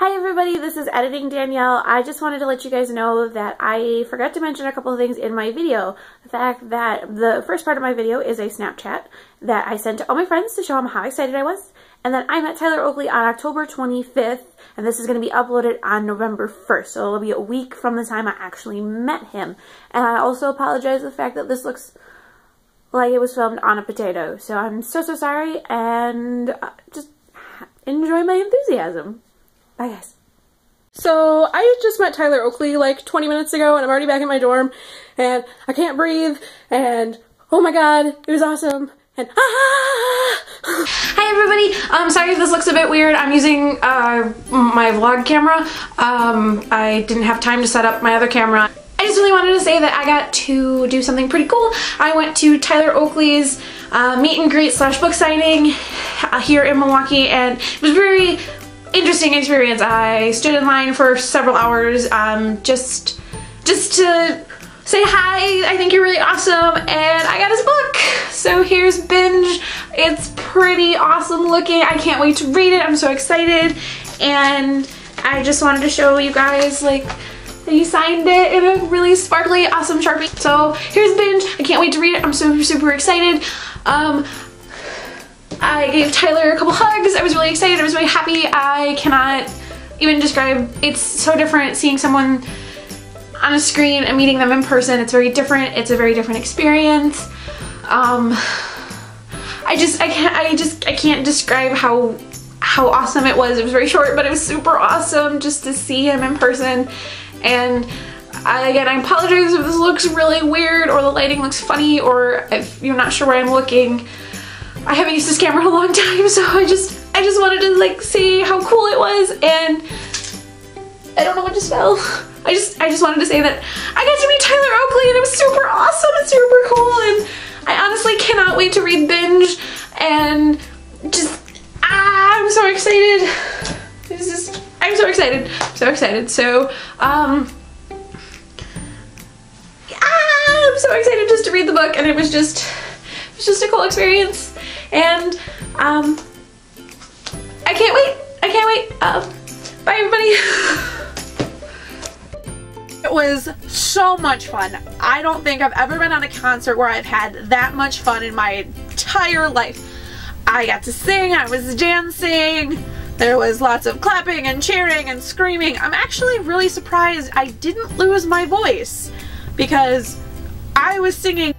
Hi everybody, this is Editing Danielle. I just wanted to let you guys know that I forgot to mention a couple of things in my video. The fact that the first part of my video is a Snapchat that I sent to all my friends to show them how excited I was. And then I met Tyler Oakley on October 25th, and this is going to be uploaded on November 1st. So it'll be a week from the time I actually met him. And I also apologize for the fact that this looks like it was filmed on a potato. So I'm so, so sorry, and uh, just enjoy my enthusiasm. Bye guys. So I just met Tyler Oakley like 20 minutes ago and I'm already back in my dorm and I can't breathe and oh my god, it was awesome and ah! Hi everybody, um, sorry if this looks a bit weird. I'm using uh, my vlog camera. Um, I didn't have time to set up my other camera. I just really wanted to say that I got to do something pretty cool. I went to Tyler Oakley's uh, meet and greet slash book signing uh, here in Milwaukee and it was very interesting experience. I stood in line for several hours um, just, just to say hi, I think you're really awesome, and I got his book. So here's Binge. It's pretty awesome looking. I can't wait to read it. I'm so excited. And I just wanted to show you guys like he signed it in a really sparkly, awesome Sharpie. So here's Binge. I can't wait to read it. I'm super, super excited. Um, I gave Tyler a couple hugs. I was really excited. I was really happy. I cannot even describe. It's so different seeing someone on a screen and meeting them in person. It's very different. It's a very different experience. Um, I just, I can't, I just, I can't describe how, how awesome it was. It was very short, but it was super awesome just to see him in person. And I, again, I apologize if this looks really weird or the lighting looks funny or if you're not sure where I'm looking. I haven't used this camera in a long time, so I just I just wanted to like see how cool it was and I don't know what to spell. I just I just wanted to say that I got to meet Tyler Oakley and it was super awesome and super cool and I honestly cannot wait to read Binge and just ah, I'm so excited. This is I'm so excited. so excited. So um ah, I'm so excited just to read the book and it was just it was just a cool experience and um, I can't wait. I can't wait. Um, bye everybody. it was so much fun. I don't think I've ever been on a concert where I've had that much fun in my entire life. I got to sing, I was dancing, there was lots of clapping and cheering and screaming. I'm actually really surprised I didn't lose my voice because I was singing